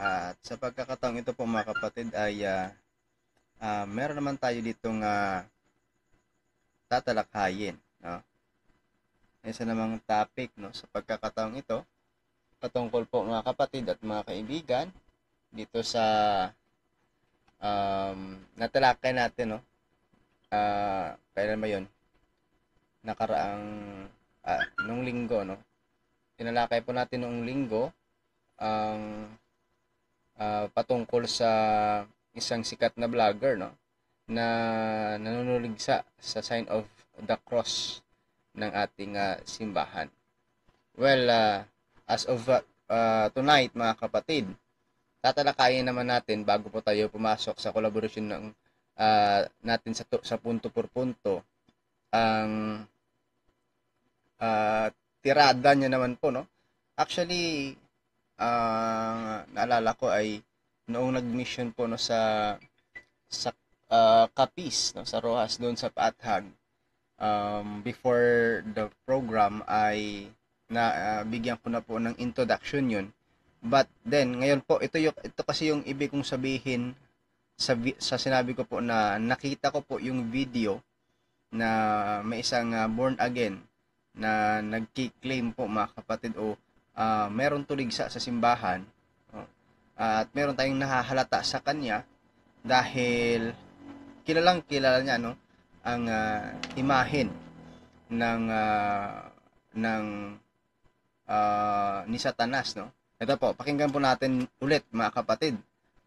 At sa pagkakataong ito po mga kapatid ay ah, ah, meron naman tayo ditong uh, tatalakayin. No? Isa namang topic no, sa pagkakataong ito patungkol po mga kapatid at mga kaibigan dito sa um, natalakay natin no uh, kailan ba yun nakaraang uh, nung linggo no tinalakay po natin nung linggo ang uh, patungkol sa isang sikat na vlogger no na nanunuligsa sa sign of the cross ng ating uh, simbahan well uh, as of uh, tonight mga kapatid, tatalakayin naman natin bago po tayo pumasok sa collaboration ng uh, natin sa sa punto por punto ang uh, tirada niya naman po no. Actually uh, naalala ko ay noong nag-mission po no sa sa uh, Capiz no sa Rojas doon sa Paathag um, before the program ay na uh, bigyan ko na po ng introduction yun. But then, ngayon po, ito, yung, ito kasi yung ibig kong sabihin sa, sa sinabi ko po na nakita ko po yung video na may isang uh, born again na nagki-claim po mga kapatid o uh, meron tuligsa sa simbahan uh, at meron tayong nahahalata sa kanya dahil kilalang kilala niya no ang uh, imahen ng uh, ng uh, ni Satanas, no? Ito po, pakinggan po natin ulit mga kapatid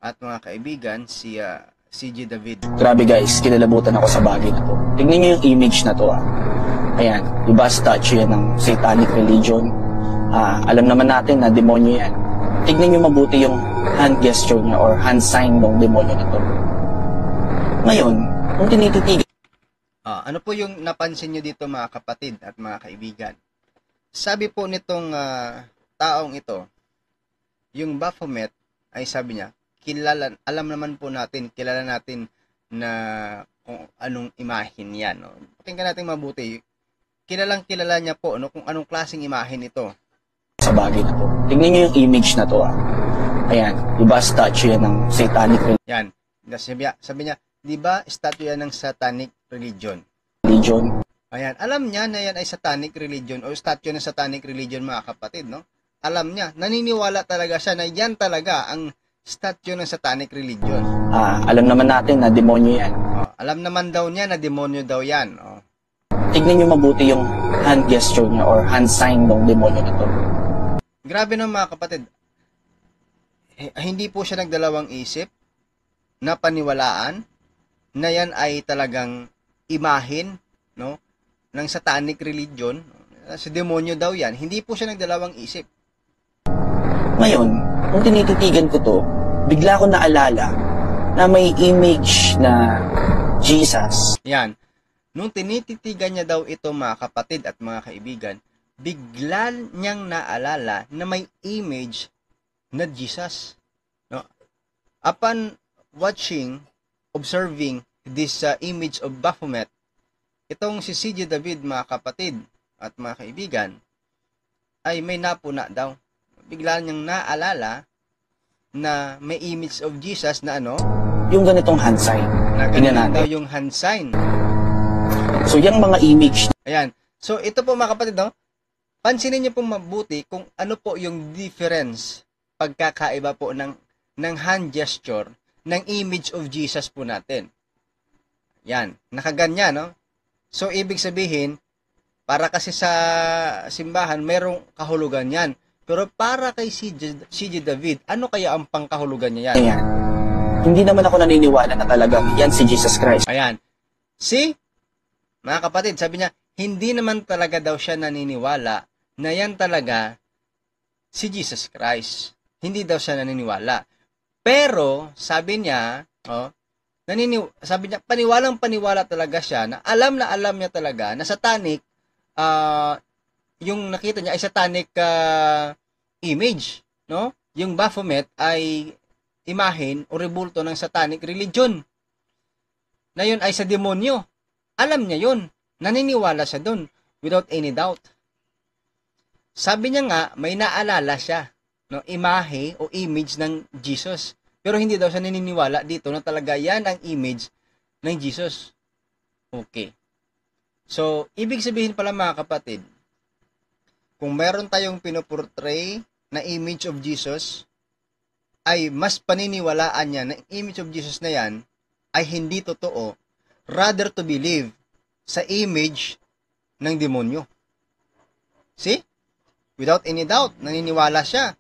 at mga kaibigan si uh, CG David. Grabe guys, kinalabutan ako sa bagay na to. Tingnan niyo yung image na to ah. Ayan, iba statue yan ng satanic religion. Ah, alam naman natin na demonyo yan. Tignan niyo mabuti yung hand gesture niya or hand sign ng demonyo na to. Ngayon, kung tinititigan Ah, ano po yung napansin niyo dito mga kapatid at mga kaibigan? Sabi po nitong uh, taong ito, yung Baphomet ay sabi niya, kilala, alam naman po natin, kilala natin na kung anong imahin yan. No? Pakinggan natin mabuti. Kilalang kilala niya po no, kung anong klaseng imahin ito. Sa bagay na to. Tingnan niyo yung image na to. Ah. Ayan, iba statue yan ng satanic religion. Yan. Sabi, sabi niya, di ba statue yan ng satanic religion? Religion. Ayan, alam niya na yan ay satanic religion o statue ng satanic religion mga kapatid, no? Alam niya, naniniwala talaga siya na yan talaga ang statue ng satanic religion. Ah, alam naman natin na demonyo yan. Oh, alam naman daw niya na demonyo daw yan. Oh. Tignan niyo mabuti yung hand gesture niya or hand sign ng demonyo na to. Grabe no mga kapatid. Eh, hindi po siya nagdalawang isip na paniwalaan na yan ay talagang imahin, no? ng satanic religion, si demonyo daw yan, hindi po siya nagdalawang isip. Ngayon, kung tinititigan ko to, bigla ko naalala na may image na Jesus. Yan. Nung tinititigan niya daw ito mga kapatid at mga kaibigan, bigla niyang naalala na may image na Jesus. No? Upon watching, observing this uh, image of Baphomet, Itong si CJ David mga kapatid at mga kaibigan ay may napuna daw. Bigla niyang naalala na may image of Jesus na ano? Yung ganitong hand sign. Na ganito daw yung hand sign. So, yung mga image. Ayan. So, ito po mga kapatid, no? Pansinin niyo po mabuti kung ano po yung difference, pagkakaiba po ng, ng hand gesture ng image of Jesus po natin. Yan. Nakaganyan, no? So, ibig sabihin, para kasi sa simbahan, merong kahulugan yan. Pero para kay CJ, CJ David, ano kaya ang pangkahulugan niya yan? Ayan. Hindi naman ako naniniwala na talagang yan si Jesus Christ. Ayan. See? Mga kapatid, sabi niya, hindi naman talaga daw siya naniniwala na yan talaga si Jesus Christ. Hindi daw siya naniniwala. Pero, sabi niya, oh, naniniw sabi niya paniwalang paniwala talaga siya na alam na alam niya talaga na satanic uh, yung nakita niya ay satanic uh, image no? Yung Baphomet ay imahin o rebulto ng satanic religion. Na yun ay sa demonyo. Alam niya yun. Naniniwala siya doon without any doubt sabi niya nga may naalala siya no, imahe o image ng Jesus. Pero hindi daw siya naniniwala dito na talaga yan ang image ng Jesus. Okay. So, ibig sabihin pala mga kapatid, kung meron tayong pinoportray na image of Jesus, ay mas paniniwalaan niya na image of Jesus na yan ay hindi totoo, rather to believe sa image ng demonyo. See? Without any doubt, naniniwala siya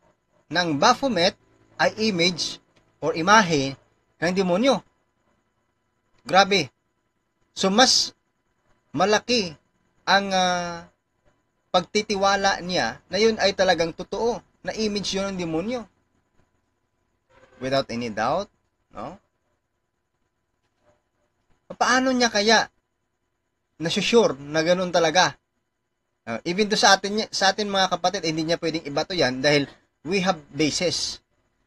ng Baphomet ay image or imahe ng demonyo. Grabe. So, mas malaki ang uh, pagtitiwala niya na yun ay talagang totoo, na image yun ng demonyo. Without any doubt, no? Paano niya kaya nasusure na ganun talaga? Uh, even to sa atin, sa atin mga kapatid, hindi niya pwedeng ibato yan dahil we have basis.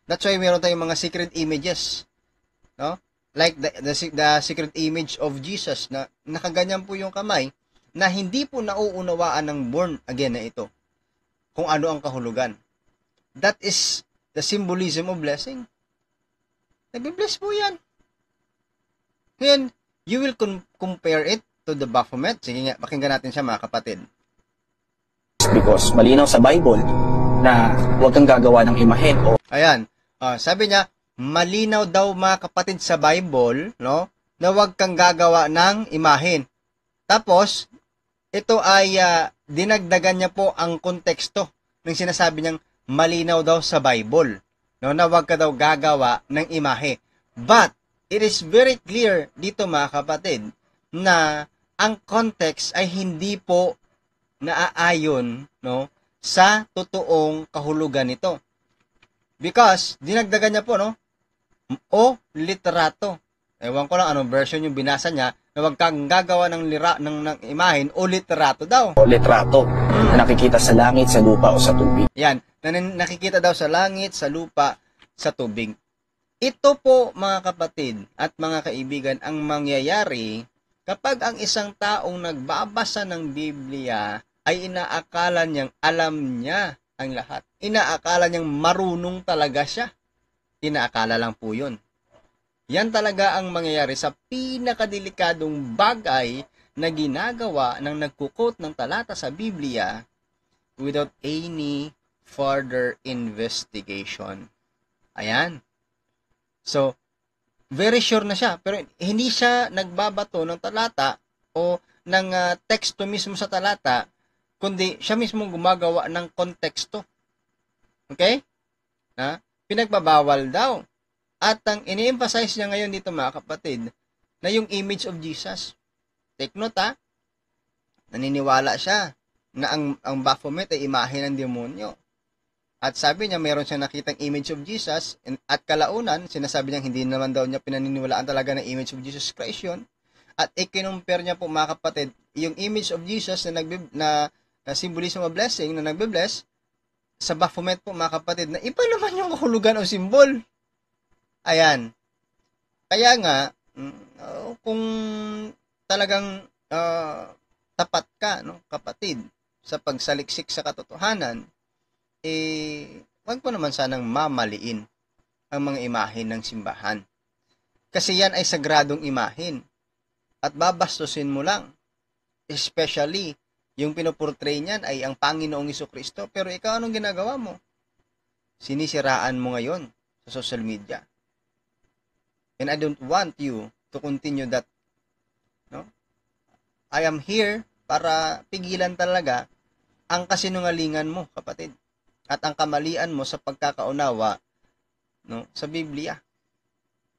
That's why meron tayong mga secret images. No? Like the, the, the secret image of Jesus na nakaganyan po yung kamay na hindi po nauunawaan ng born again na ito kung ano ang kahulugan. That is the symbolism of blessing. Nagbe-bless po yan. Ngayon, you will com- compare it to the Baphomet. Sige nga, pakinggan natin siya mga kapatid because malinaw sa Bible na huwag kang gagawa ng imahen o Ayan. Uh, sabi niya, malinaw daw mga kapatid sa Bible, no, na huwag kang gagawa ng imahen. Tapos, ito ay uh, dinagdagan niya po ang konteksto ng sinasabi niyang malinaw daw sa Bible, no, na huwag ka daw gagawa ng imahe. But, it is very clear dito mga kapatid na ang context ay hindi po naaayon no sa totoong kahulugan nito. Because dinagdagan niya po no o literato. Ewan ko lang anong version yung binasa niya na wag kang gagawa ng lira ng, ng imahin o literato daw. O litrato na nakikita sa langit, sa lupa o sa tubig. Yan, na nakikita daw sa langit, sa lupa, sa tubig. Ito po mga kapatid at mga kaibigan ang mangyayari kapag ang isang taong nagbabasa ng Biblia ay inaakala niyang alam niya ang lahat. Inaakala niyang marunong talaga siya. Inaakala lang po yun. Yan talaga ang mangyayari sa pinakadelikadong bagay na ginagawa ng nagkukot ng talata sa Biblia without any further investigation. Ayan. So, very sure na siya. Pero hindi siya nagbabato ng talata o ng uh, teksto mismo sa talata kundi siya mismo gumagawa ng konteksto. Okay? Na pinagbabawal daw. At ang ini-emphasize niya ngayon dito mga kapatid, na yung image of Jesus. Take note ha, naniniwala siya na ang, ang Baphomet ay imahe ng demonyo. At sabi niya, mayroon siyang nakitang image of Jesus, at kalaunan, sinasabi niya, hindi naman daw niya pinaniniwalaan talaga ng image of Jesus Christ yun. At ikinumpare niya po mga kapatid, yung image of Jesus na, nagbi, na na symbolism of blessing na nagbe-bless sa Baphomet po mga kapatid na iba naman yung kahulugan o simbol. Ayan. Kaya nga, uh, kung talagang uh, tapat ka, no, kapatid, sa pagsaliksik sa katotohanan, eh, wag mo naman sanang mamaliin ang mga imahin ng simbahan. Kasi yan ay sagradong imahin. At babastusin mo lang. Especially yung pinoportray niyan ay ang Panginoong Iso Kristo. Pero ikaw anong ginagawa mo? Sinisiraan mo ngayon sa social media. And I don't want you to continue that. No? I am here para pigilan talaga ang kasinungalingan mo, kapatid. At ang kamalian mo sa pagkakaunawa no, sa Biblia.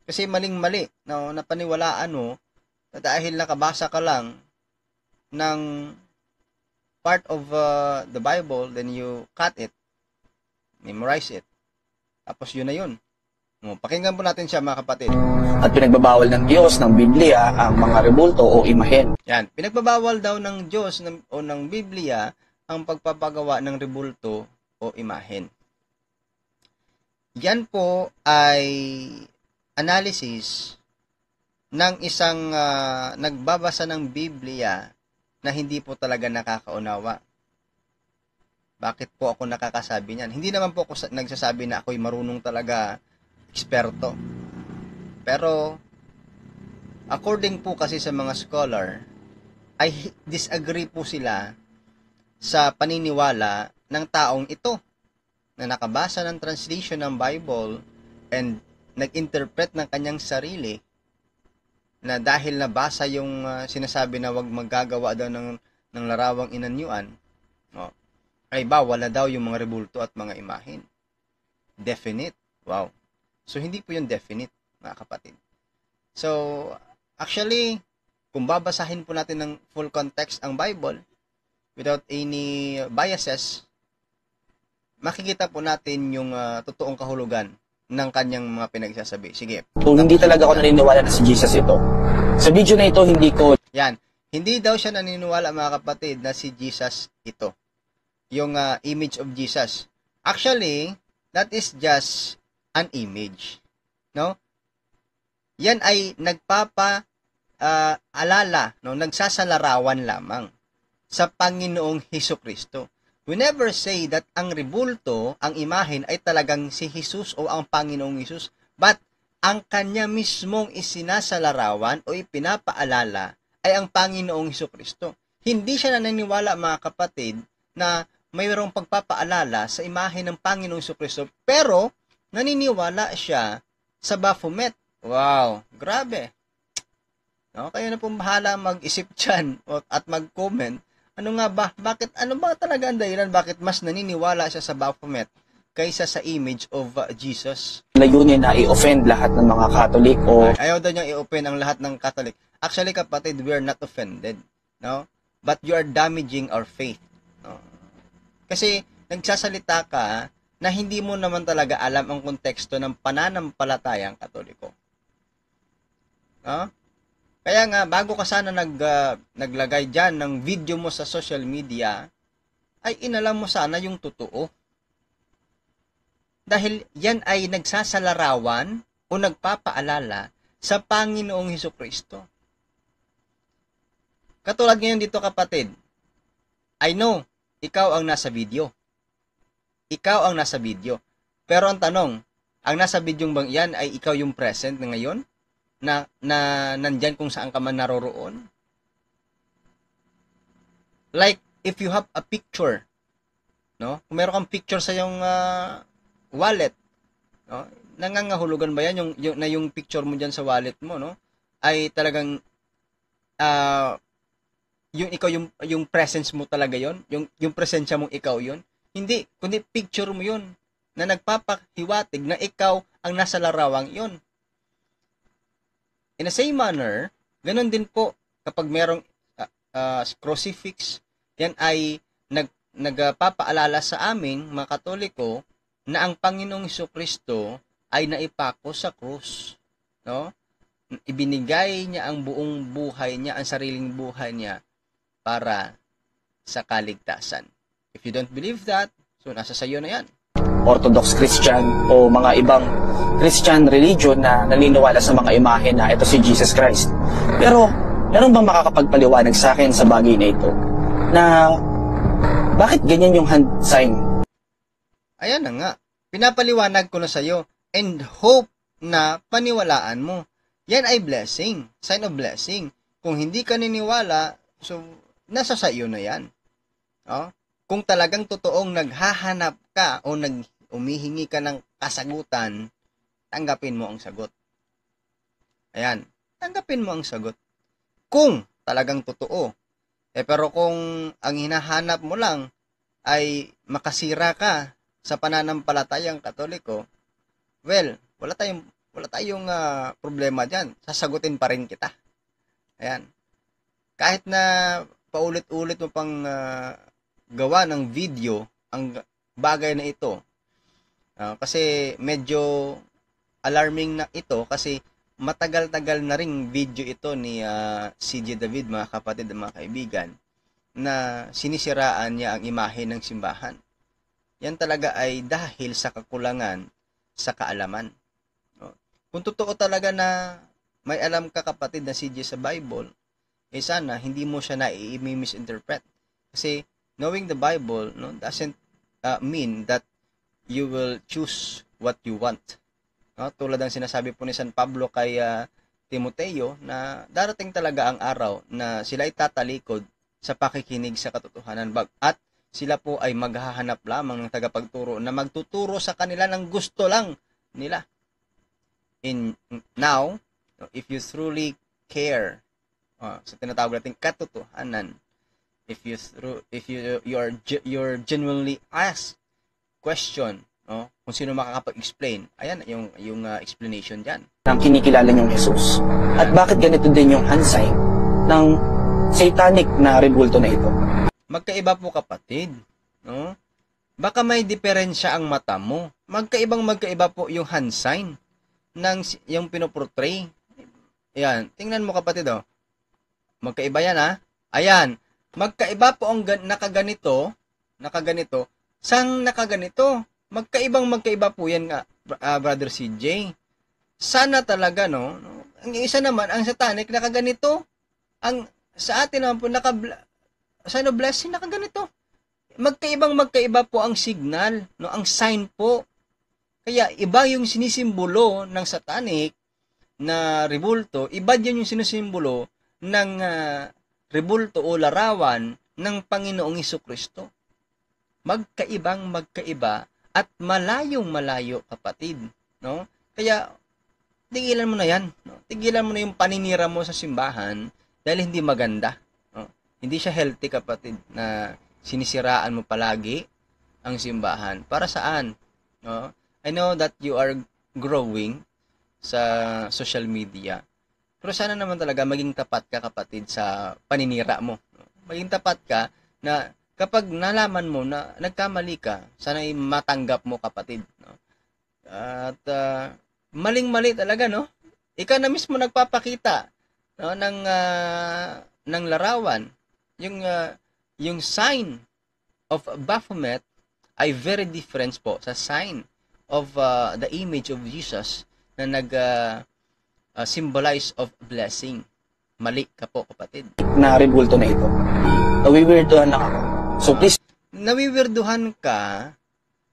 Kasi maling-mali no, napaniwalaan mo na dahil nakabasa ka lang ng part of uh, the Bible, then you cut it, memorize it. Tapos yun na yun. Pakinggan po natin siya mga kapatid. At pinagbabawal ng Diyos ng Biblia ang mga rebulto o imahen. Yan, pinagbabawal daw ng Diyos ng, o ng Biblia ang pagpapagawa ng rebulto o imahen. Yan po ay analysis ng isang uh, nagbabasa ng Biblia na hindi po talaga nakakaunawa. Bakit po ako nakakasabi niyan? Hindi naman po ako sa- nagsasabi na ako'y marunong talaga eksperto. Pero according po kasi sa mga scholar, ay disagree po sila sa paniniwala ng taong ito na nakabasa ng translation ng Bible and nag-interpret ng kanyang sarili na dahil nabasa yung ah, sinasabi na wag maggagawa daw ng, ng larawang inanyuan, oh, ay bawal na daw yung mga rebulto at mga imahin. Definite. Wow. So, hindi po yung definite, mga kapatid. So, actually, kung babasahin po natin ng full context ang Bible, without any biases, makikita po natin yung ah, totoong kahulugan ng kanyang mga pinagsasabi. Sige. Kung hindi talaga ako naniniwala na si Jesus ito. Sa video na ito, hindi ko Yan. Hindi daw siya naniniwala mga kapatid na si Jesus ito. Yung ah, image of Jesus. Actually, that is just an image. No? Yan ay nagpapa ah, alala, no, nagsasalarawan lamang sa Panginoong Heso Kristo. We never say that ang rebulto, ang imahen ay talagang si Jesus o ang Panginoong Jesus, but ang kanya mismong isinasalarawan o ipinapaalala ay ang Panginoong Heso Kristo. Hindi siya naniniwala mga kapatid na mayroong pagpapaalala sa imahe ng Panginoong Heso Kristo, pero naniniwala siya sa Baphomet. Wow, grabe. No, kayo na pong bahala mag-isip dyan at mag-comment. Ano nga ba? Bakit, ano ba talaga ang dahilan? Bakit mas naniniwala siya sa Baphomet kaysa sa image of uh, Jesus? layunin na i-offend lahat ng mga Catholic o Ayaw daw niyang i-open ang lahat ng Catholic. Actually, kapatid, we are not offended. No? But you are damaging our faith. No? Kasi, nagsasalita ka na hindi mo naman talaga alam ang konteksto ng pananampalatayang katoliko. No? Kaya nga, bago ka sana nag, ah, naglagay dyan ng video mo sa social media, ay inalam mo sana yung totoo. Dahil yan ay nagsasalarawan o nagpapaalala sa Panginoong Heso Kristo. Katulad ngayon dito kapatid, I know, ikaw ang nasa video. Ikaw ang nasa video. Pero ang tanong, ang nasa video bang yan ay ikaw yung present na ngayon? Na, na nandyan kung saan ka man naroroon? Like, if you have a picture, no? Kung meron kang picture sa yung ah, wallet, no? Nangangahulugan ba yan yung, yung na yung picture mo diyan sa wallet mo, no? Ay talagang ah yung ikaw yung yung presence mo talaga yon, yung yung presensya mong ikaw yon. Hindi, kundi picture mo yon na nagpapahiwatig na ikaw ang nasa larawang yon. In the same manner, ganun din po kapag merong ah, ah, crucifix, yan ay nag nagpapaalala sa amin mga Katoliko na ang Panginoong Kristo ay naipako sa krus, no? Ibinigay niya ang buong buhay niya, ang sariling buhay niya para sa kaligtasan. If you don't believe that, so nasa sayo na yan. Orthodox Christian o mga ibang Christian religion na naniniwala sa mga imahe na ito si Jesus Christ. Pero, meron bang makakapagpaliwanag sa akin sa bagay na ito? Na, bakit ganyan yung hand sign? Ayan na nga. Pinapaliwanag ko na sa'yo and hope na paniwalaan mo. Yan ay blessing. Sign of blessing. Kung hindi ka niniwala, so nasa sa iyo na yan. Oh? Kung talagang totoong naghahanap ka o nag umihingi ka ng kasagutan, tanggapin mo ang sagot. Ayan. Tanggapin mo ang sagot. Kung talagang totoo. Eh pero kung ang hinahanap mo lang ay makasira ka sa pananampalatayang katoliko, well, wala tayong wala tayong ah, problema diyan. Sasagutin pa rin kita. Ayan. Kahit na paulit-ulit mo pang ah, gawa ng video ang bagay na ito. Ah, kasi medyo alarming na ito kasi matagal-tagal na ring video ito ni ah, CJ David mga kapatid at mga kaibigan na sinisiraan niya ang imahe ng simbahan. Yan talaga ay dahil sa kakulangan sa kaalaman. No? Kung totoo talaga na may alam ka kapatid na CJ sa Bible, eh sana hindi mo siya na i-misinterpret. Kasi knowing the Bible no, doesn't uh, mean that you will choose what you want. No? Tulad ng sinasabi po ni San Pablo kay uh, Timoteo na darating talaga ang araw na sila ay tatalikod sa pakikinig sa katotohanan bag at sila po ay maghahanap lamang ng tagapagturo na magtuturo sa kanila ng gusto lang nila. In now, if you truly care uh, sa tinatawag nating katotohanan, if you through if you you're you're genuinely ask question no? Kung sino makakapag-explain. Ayan yung yung uh, explanation diyan Nang kinikilala niyong Jesus. At bakit ganito din yung handsign ng satanic na rebulto na ito? magkaiba po kapatid no? Baka may diferensya ang mata mo. Magkaibang magkaiba po yung hand sign ng yung pinoportray. Ayan tingnan mo kapatid oh. Magkaiba yan ha ayan magkaiba po ang gan- nakaganito nakaganito sang nakaganito. Magkaibang magkaiba po yan nga ah, brother CJ sana talaga no, no ang isa naman ang satanic nakaganito. Ang sa atin naman po naka sa ano blessing nakaganito. Magkaibang magkaiba po ang signal no? Ang sign po. Kaya iba yung sinisimbolo ng satanic na rebulto iba din yung sinisimbolo ng ah, rebulto o larawan ng Panginoong Kristo magkaibang magkaiba at malayong malayo kapatid no? Kaya tigilan mo na yan no? tigilan mo na yung paninira mo sa simbahan dahil hindi maganda no? hindi siya healthy kapatid na sinisiraan mo palagi ang simbahan. Para saan no? I know that you are growing sa social media pero sana naman talaga maging tapat ka kapatid sa paninira mo maging tapat ka na kapag nalaman mo na nagkamali ka, sana ay matanggap mo kapatid. No? At ah, maling-mali talaga, no? Ikaw na mismo nagpapakita no, ng, ah, ng larawan. Yung, ah, yung sign of Baphomet ay very different po sa sign of ah, the image of Jesus na nag ah, ah, symbolize of blessing. Mali ka po, kapatid. Na rebulto na ito. Nawiwirdohan lang ako. So please, nawiwirduhan ka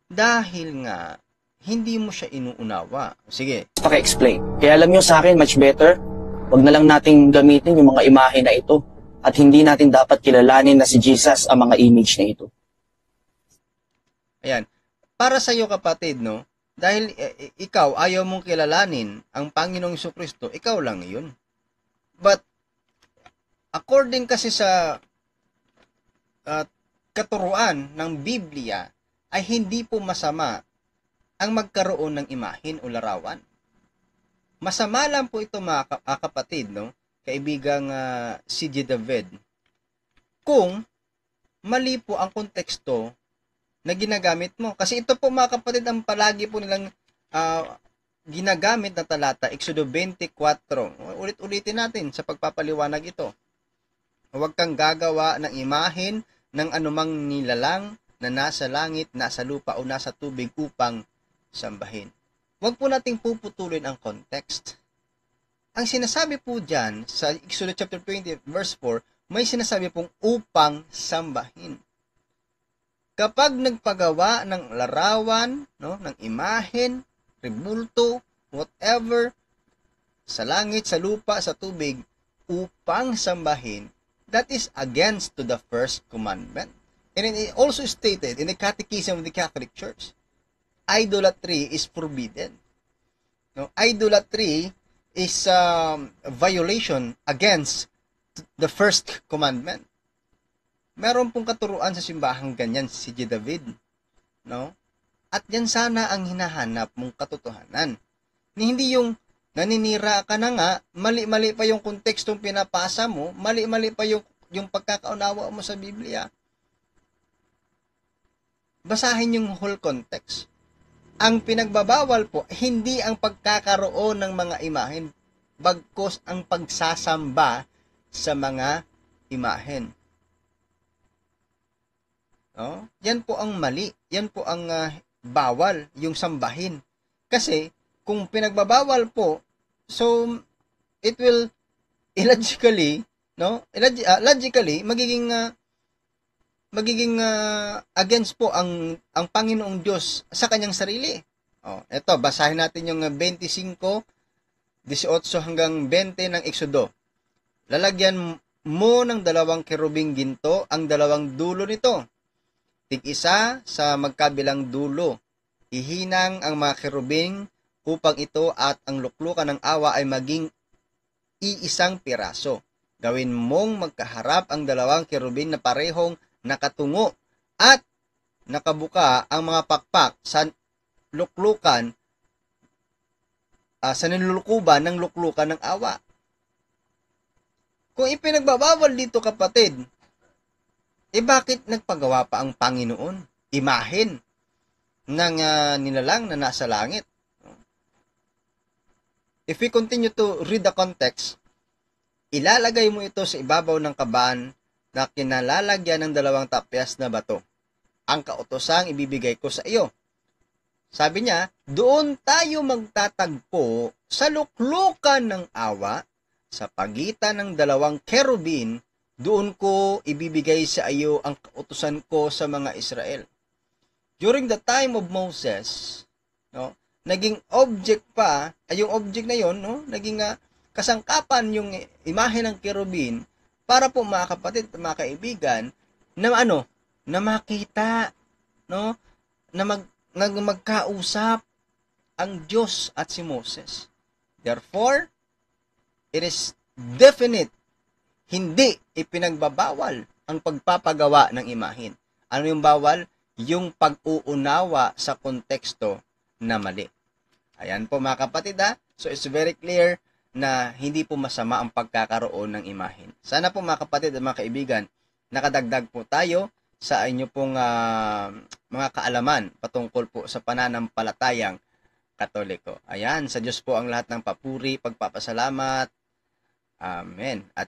dahil nga hindi mo siya inuunawa. Sige, paki-explain. Kaya alam nyo sa akin, much better, wag na lang nating gamitin yung mga imahe na ito. At hindi natin dapat kilalanin na si Jesus ang mga image na ito. ayan. Para sa iyo kapatid, no? Dahil eh, eh, ikaw ayaw mong kilalanin ang Panginoong Kristo, ikaw lang 'yun. But according kasi sa uh, katuruan ng Biblia ay hindi po masama ang magkaroon ng imahin o larawan. Masama lang po ito mga ah, kapatid, no? Kaibigang uh, si J. David. Kung mali po ang konteksto na ginagamit mo. Kasi ito po mga kapatid ang palagi po nilang ah, ginagamit na talata, Exodo 24. Ulit-ulitin natin sa pagpapaliwanag ito. Huwag kang gagawa ng imahin ng anumang nilalang na nasa langit, nasa lupa o nasa tubig upang sambahin. Huwag po nating puputulin ang context. Ang sinasabi po dyan sa Exodus chapter 20 verse 4, may sinasabi pong upang sambahin. Kapag nagpagawa ng larawan, no, ng imahen, rebulto, whatever, sa langit, sa lupa, sa tubig, upang sambahin, that is against to the first commandment. And it also stated in the Catechism of the Catholic Church, idolatry is forbidden. No, idolatry is um, a violation against the first commandment. Meron pong katuruan sa simbahang ganyan si J. David. No? At yan sana ang hinahanap mong katotohanan. Ni hindi yung naninira ka na nga, mali-mali pa yung kontekstong pinapasa mo, mali-mali pa yung, yung pagkakaunawa mo sa Biblia. Basahin yung whole context. Ang pinagbabawal po, hindi ang pagkakaroon ng mga imahen, bagkos ang pagsasamba sa mga imahen. No? Yan po ang mali. Yan po ang ah, bawal, yung sambahin. Kasi, kung pinagbabawal po, so, it will illogically, no? Illog- ah, logically, magiging, ah, magiging ah, against po ang ang Panginoong Diyos sa kanyang sarili. Oh, eto basahin natin yung ah, 25 18 hanggang 20 ng Exodo. Lalagyan mo ng dalawang kerubing ginto ang dalawang dulo nito. Tig-isa sa magkabilang dulo. Ihinang ang mga kerubing upang ito at ang luklukan ng awa ay maging iisang piraso. Gawin mong magkaharap ang dalawang kerubing na parehong nakatungo at nakabuka ang mga pakpak sa luklukan ah, sa nilulukuban ng luklukan ng awa. Kung ipinagbabawal dito kapatid, eh bakit nagpagawa pa ang Panginoon? Imahin ng ah, nilalang na nasa langit. If we continue to read the context, ilalagay mo ito sa ibabaw ng kaban na kinalalagyan ng dalawang tapyas na bato. Ang kautosang ibibigay ko sa iyo. Sabi niya, doon tayo magtatagpo sa luklukan ng awa sa pagitan ng dalawang kerubin, doon ko ibibigay sa iyo ang kautusan ko sa mga Israel. During the time of Moses, no, naging object pa, ay yung object na yon, no, naging ah, kasangkapan yung imahe ng kerubin para po mga kapatid, mga kaibigan, na ano, na makita, no, na mag, nag magkausap ang Diyos at si Moses. Therefore, it is definite, hindi ipinagbabawal ang pagpapagawa ng imahin. Ano yung bawal? Yung pag-uunawa sa konteksto na mali. Ayan po mga kapatid ha. So it's very clear na hindi po masama ang pagkakaroon ng imahin. Sana po mga kapatid at mga kaibigan, nakadagdag po tayo sa inyo pong ah, mga kaalaman patungkol po sa pananampalatayang katoliko. Ayan, sa Diyos po ang lahat ng papuri, pagpapasalamat. Amen. At